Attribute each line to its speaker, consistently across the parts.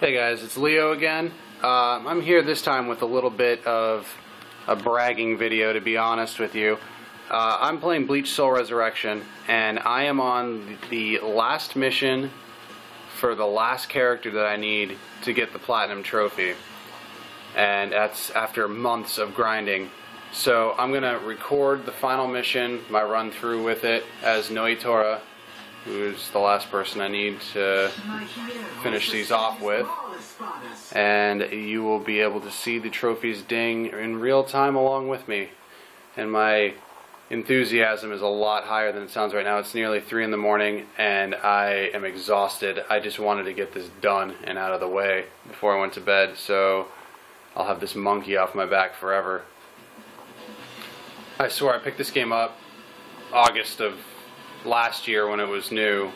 Speaker 1: Hey guys, it's Leo again. Uh, I'm here this time with a little bit of a bragging video, to be honest with you. Uh, I'm playing Bleach Soul Resurreccion, and I am on the last mission for the last character that I need to get the Platinum Trophy. And that's after months of grinding. So I'm going to record the final mission, my run through with it, as Nnoitra, who's the last person I need to finish these off with. And you will be able to see the trophies ding in real time along with me. And my enthusiasm is a lot higher than it sounds right now. It's nearly 3 in the morning and I am exhausted. I just wanted to get this done and out of the way before I went to bed. So I'll have this monkey off my back forever. I swear I picked this game up August of last year when it was new,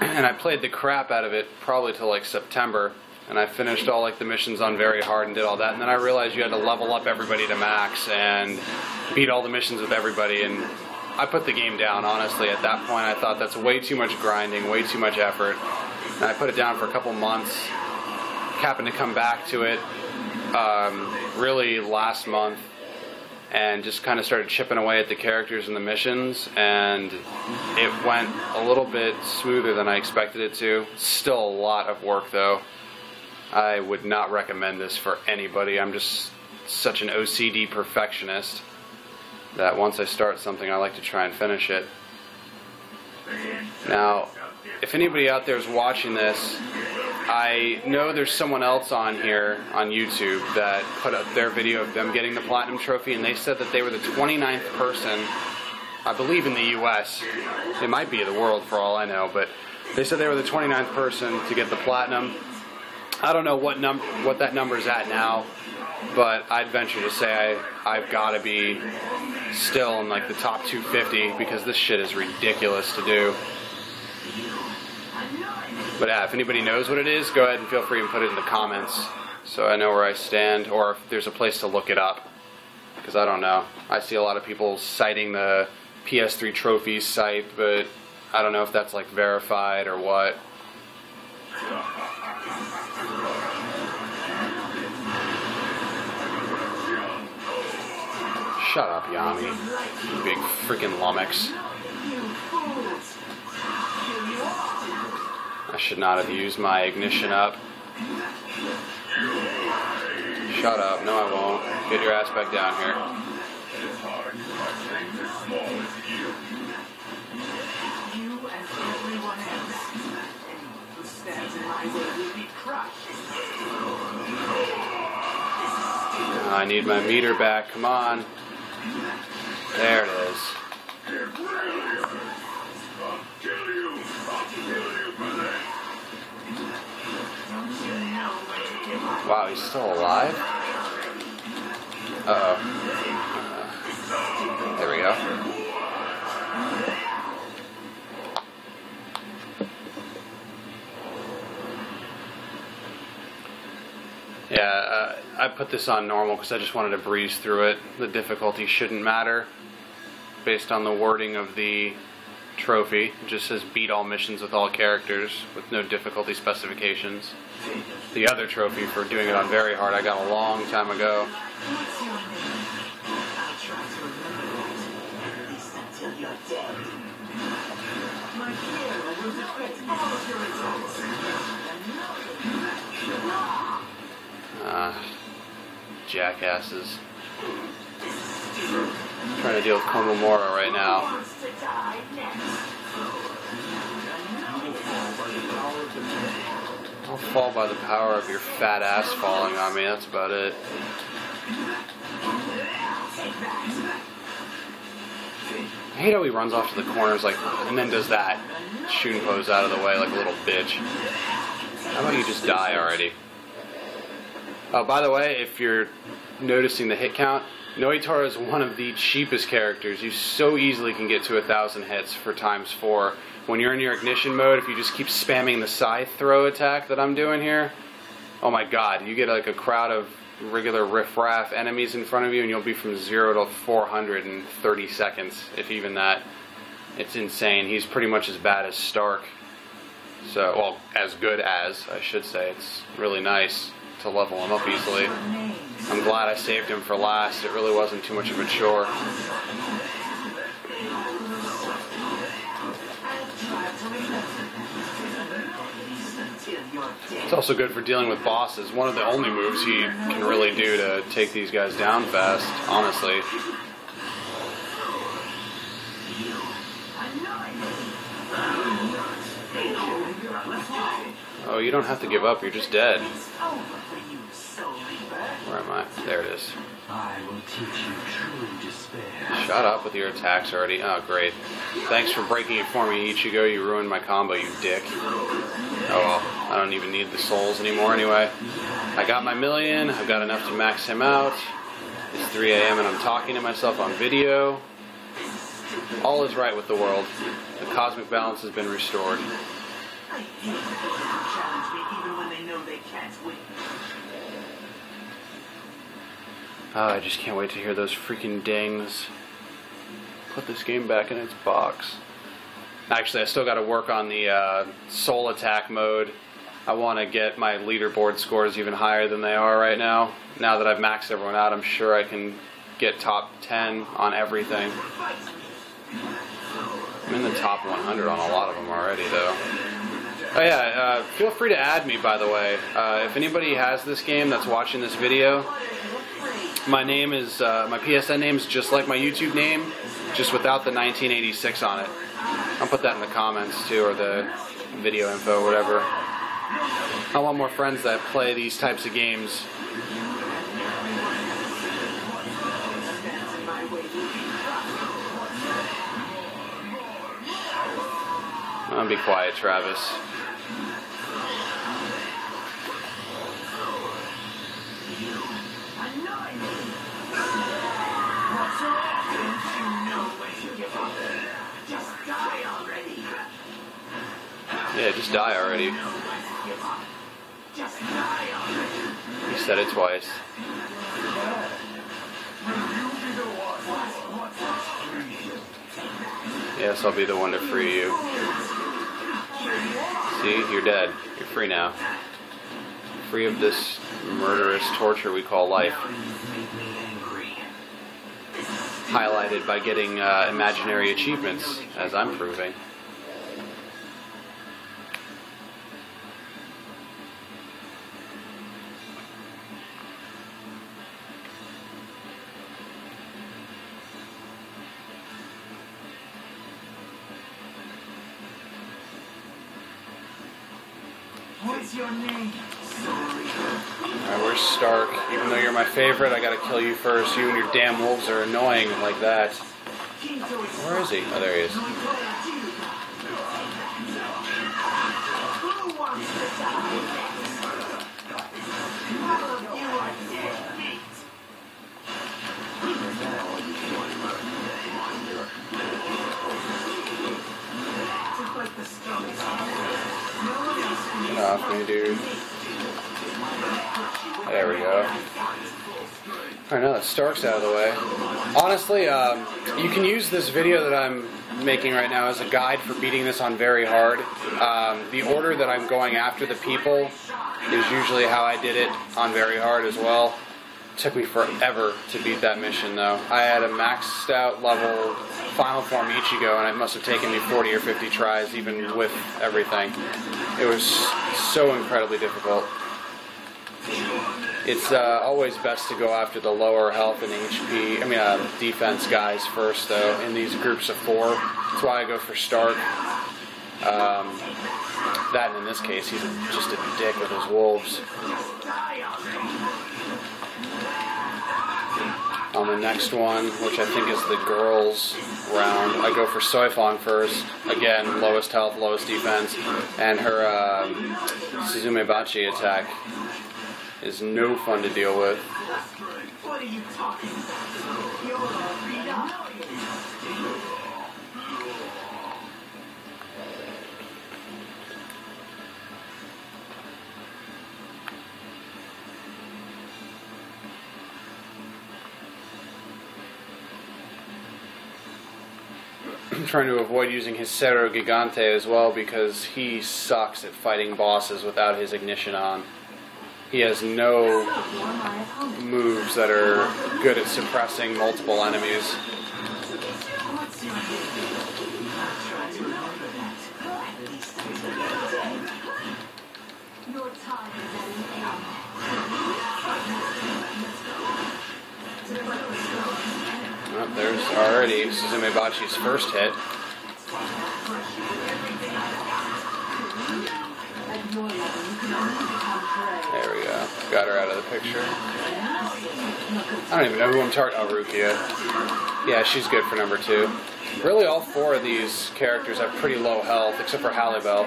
Speaker 1: and I played the crap out of it probably till like September, and I finished all like the missions on very hard and did all that, and then I realized you had to level up everybody to max and beat all the missions with everybody, and I put the game down honestly. At that point. I thought that's way too much grinding, way too much effort, and I put it down for a couple months. Happened to come back to it um, really last month and just kind of started chipping away at the characters and the missions, and it went a little bit smoother than I expected it to. Still a lot of work though. I would not recommend this for anybody. I'm just such an OCD perfectionist that once I start something, I like to try and finish it. Now, if anybody out there is watching this I know there's someone else on here on YouTube that put up their video of them getting the Platinum Trophy, and they said that they were the 29th person, I believe in the U.S. It might be the world for all I know, but they said they were the 29th person to get the Platinum. I don't know what number, what that number is at now, but I'd venture to say I, I've got to be still in like the top 250 because this shit is ridiculous to do. But yeah, if anybody knows what it is, go ahead and feel free and put it in the comments so I know where I stand or if there's a place to look it up. Because I don't know. I see a lot of people citing the PS3 trophies site, but I don't know if that's like verified or what. Shut up, Yammy. You big freaking lummox. I should not have used my ignition up. Shut up. No, I won't. Get your ass back down here. I need my meter back. Come on. There it is. Wow, he's still alive? Uh oh. There we go. Yeah, uh, I put this on normal because I just wanted to breeze through it. The difficulty shouldn't matter based on the wording of the trophy. It just says beat all missions with all characters with no difficulty specifications. The other trophy for doing it on very hard I got a long time ago. Ah, jackasses. I'm trying to deal with Komamura right now. I'll fall by the power of your fat ass falling on me, that's about it. I hate how he runs off to the corners like and then does that. Shooting pose out of the way like a little bitch. How about you just die already? Oh, by the way, if you're noticing the hit count, Nnoitra is one of the cheapest characters. You so easily can get to a thousand hits for times four. When you're in your ignition mode, if you just keep spamming the scythe throw attack that I'm doing here, oh my god, you get like a crowd of regular riffraff enemies in front of you and you'll be from 0 to 400 in 30 seconds, if even that. It's insane. He's pretty much as bad as Stark. So, well, as good as, I should say. It's really nice to level him up easily. I'm glad I saved him for last. It really wasn't too much of a chore. It's also good for dealing with bosses. One of the only moves he can really do to take these guys down fast, honestly. Oh, you don't have to give up. You're just dead. Where am I? There it is.
Speaker 2: I will teach you true despair.
Speaker 1: Shut up with your attacks already. Oh, great. Thanks for breaking it for me, Ichigo. You ruined my combo, you dick. Oh well, I don't even need the souls anymore anyway. I got my million. I've got enough to max him out. It's 3 a.m. and I'm talking to myself on video. All is right with the world. The cosmic balance has been restored.
Speaker 2: I hate when people challenge me even when they know they can't win.
Speaker 1: Oh, I just can't wait to hear those freaking dings. Put this game back in its box. Actually, I still got to work on the uh, soul attack mode. I want to get my leaderboard scores even higher than they are right now. Now that I've maxed everyone out, I'm sure I can get top 10 on everything. I'm in the top 100 on a lot of them already, though. Oh yeah, uh, feel free to add me, by the way. Uh, if anybody has this game that's watching this video, my name is uh, my PSN name is just like my YouTube name, just without the 1986 on it. I'll put that in the comments too, or the video info, or whatever. I want more friends that play these types of games. I'll be quiet, Travis. Yeah, just die already. He said it twice. Yes, I'll be the one to free you. See, you're dead. You're free now. Free of this murderous torture we call life. Highlighted by getting uh, imaginary achievements, as I'm proving. Alright, where's Stark? Even though you're my favorite, I gotta kill you first. You and your damn wolves are annoying like that. Where is he? Oh, there he is. Get off me, dude. There we go. Alright, now that Stark's out of the way. Honestly, um, you can use this video that I'm making right now as a guide for beating this on very hard. Um, the order that I'm going after the people is usually how I did it on very hard as well. Took me forever to beat that mission though. I had a maxed out level final form Ichigo and it must have taken me 40 or 50 tries even with everything. It was so incredibly difficult. It's uh, always best to go after the lower health and HP, I mean uh, defense guys first though in these groups of four. That's why I go for Stark. Um, that and in this case, he's just a dick with his wolves. On the next one, which I think is the girls round, I go for Soifong first. Again, lowest health, lowest defense, and her um, Suzume Bachi attack is no fun to deal with.
Speaker 2: What are you talking
Speaker 1: Trying to avoid using his Cero Gigante as well because he sucks at fighting bosses without his ignition on. He has no moves that are good at suppressing multiple enemies. There's already Suzume Bachi's first hit.
Speaker 3: You.
Speaker 1: There we go. Got her out of the picture. I don't even know who I'm targeting. Oh, Rukia. Yeah, she's good for number two. Really, all four of these characters have pretty low health, except for Halibel.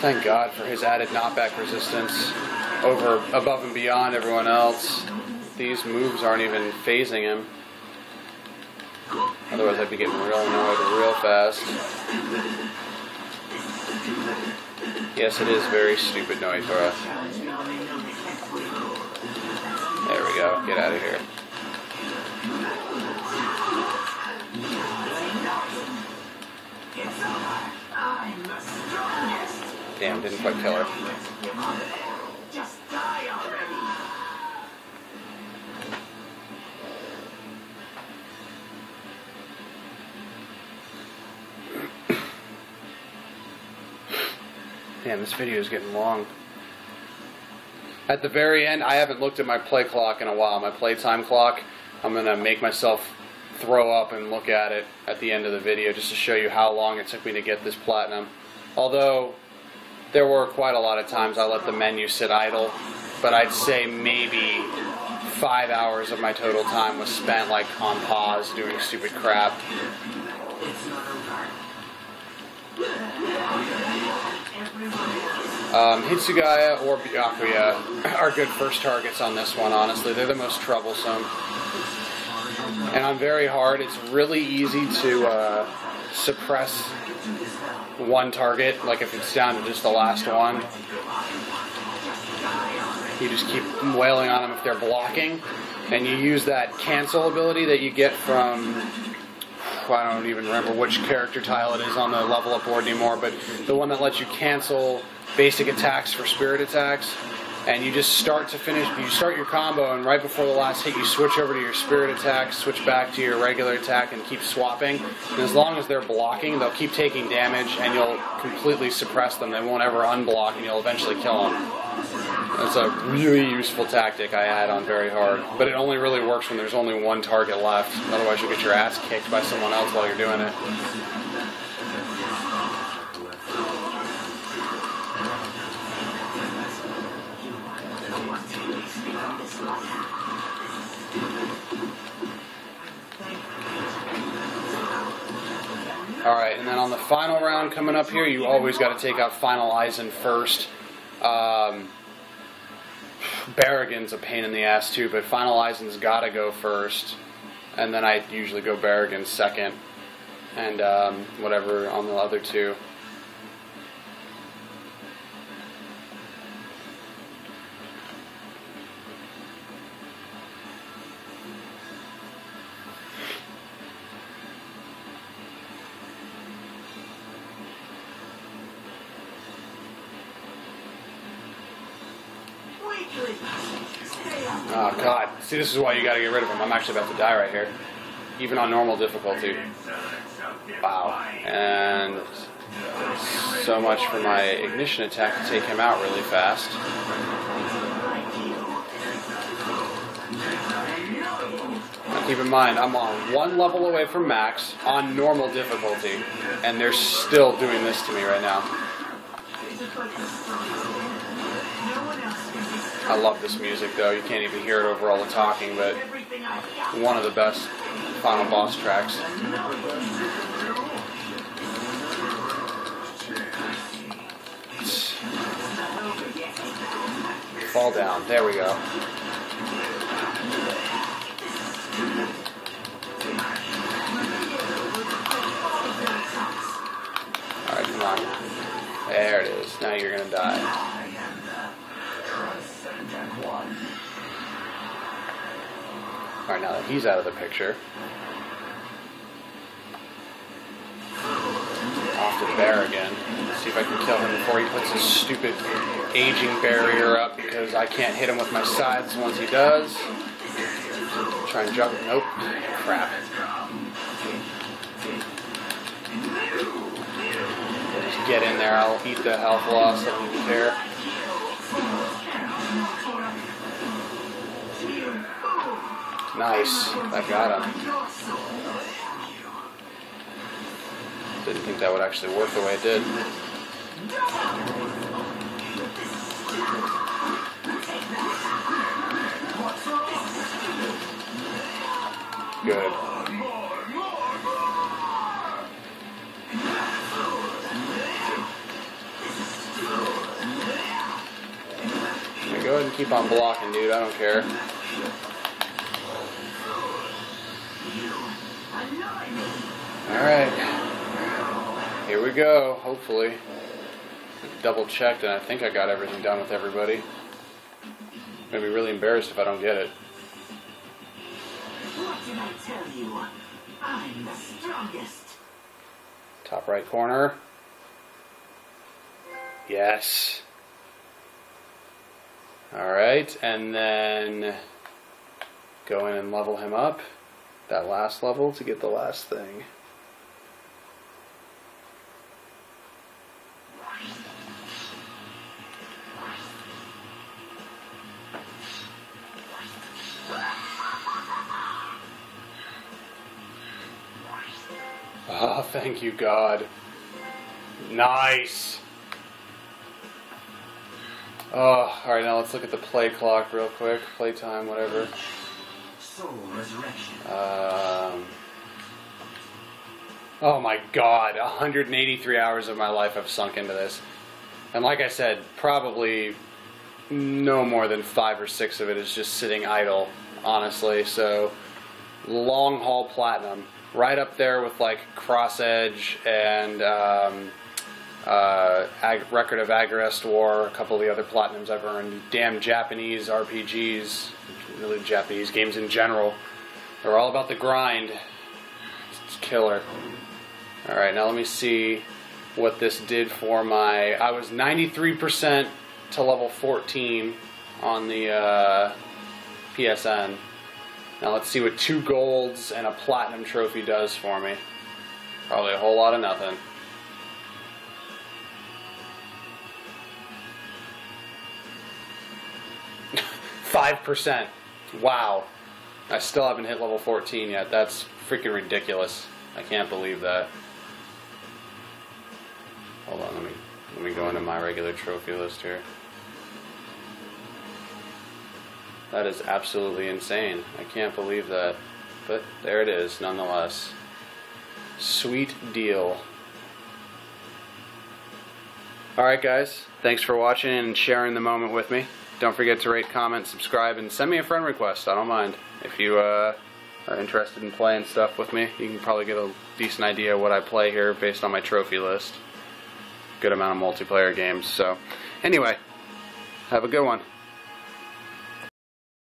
Speaker 1: Thank God for his added knockback resistance over above and beyond everyone else. These moves aren't even phasing him. Otherwise, I'd be getting real annoyed real fast. Yes, it is very stupid noise for us. There we go. Get out of here.
Speaker 2: I'm the strongest.
Speaker 1: Damn, didn't quite kill her. Damn, this video is getting long. At the very end, I haven't looked at my play clock in a while, my playtime clock. I'm going to make myself throw up and look at it at the end of the video just to show you how long it took me to get this platinum. Although, there were quite a lot of times I let the menu sit idle, but I'd say maybe five hours of my total time was spent like on pause doing stupid crap. Um, Hitsugaya or Byakuya are good first targets on this one, honestly. They're the most troublesome. And on very hard, it's really easy to uh, suppress one target, like if it's down to just the last one. You just keep wailing on them if they're blocking, and you use that cancel ability that you get from I don't even remember which character tile it is on the level up board anymore, but the one that lets you cancel basic attacks for spirit attacks. And you just start to finish, you start your combo, and right before the last hit, you switch over to your spirit attack, switch back to your regular attack, and keep swapping. And as long as they're blocking, they'll keep taking damage, and you'll completely suppress them. They won't ever unblock, and you'll eventually kill them. That's a really useful tactic I had on very hard, but it only really works when there's only one target left. Otherwise, you'll get your ass kicked by someone else while you're doing it. All right, and then on the final round coming up here, you always got to take out Final Aizen first. Um, Baraggan's a pain in the ass too, but Final Aizen's got to go first, and then I usually go Baraggan second, and um, whatever on the other two. See, this is why you got to get rid of him. I'm actually about to die right here, even on normal difficulty. Wow! And so much for my ignition attack to take him out really fast. Now keep in mind, I'm on one level away from max on normal difficulty, and they're still doing this to me right now. I love this music though. You can't even hear it over all the talking, but one of the best final boss tracks. Fall down. There we go. Alright, come on. There it is. Now you're gonna die. Alright, now that he's out of the picture. Off to the bear again. See if I can kill him before he puts his stupid aging barrier up because I can't hit him with my sides once he does. Try and jump. Nope. Crap. Just get in there. I'll eat the health loss. I don't. Nice. That got him. Didn't think that would actually work the way it did. Good. Go ahead and keep on blocking, dude. I don't care. Alright. Here we go, hopefully. Double checked, and I think I got everything done with everybody. I'm gonna be really embarrassed if I don't get it.
Speaker 2: What did I tell you? I'm the strongest.
Speaker 1: Top right corner. Yes. Alright, and then go in and level him up. That last level to get the last thing. Thank you, God. Nice. Oh, all right. Now let's look at the play clock real quick. Playtime, whatever. Um, oh my God, 183 hours of my life have sunk into this, and like I said, probably no more than five or six of it is just sitting idle. Honestly, so long haul platinum, right up there with like Cross Edge and um, uh, Ag- Record of Agarest War, a couple of the other platinums I've earned. Damn Japanese RPGs, really Japanese games in general. They're all about the grind. It's killer. All right, now let me see what this did for my. I was 93% to level 14 on the uh, PSN. Now let's see what two golds and a platinum trophy does for me. Probably a whole lot of nothing. Five percent. Wow. I still haven't hit level 14 yet. That's freaking ridiculous. I can't believe that. Hold on, let me let me go into my regular trophy list here. That is absolutely insane. I can't believe that. But there it is, nonetheless. Sweet deal. Alright, guys. Thanks for watching and sharing the moment with me. Don't forget to rate, comment, subscribe, and send me a friend request. I don't mind. If you uh, are interested in playing stuff with me, you can probably get a decent idea of what I play here based on my trophy list. Good amount of multiplayer games. So, anyway, have a good one.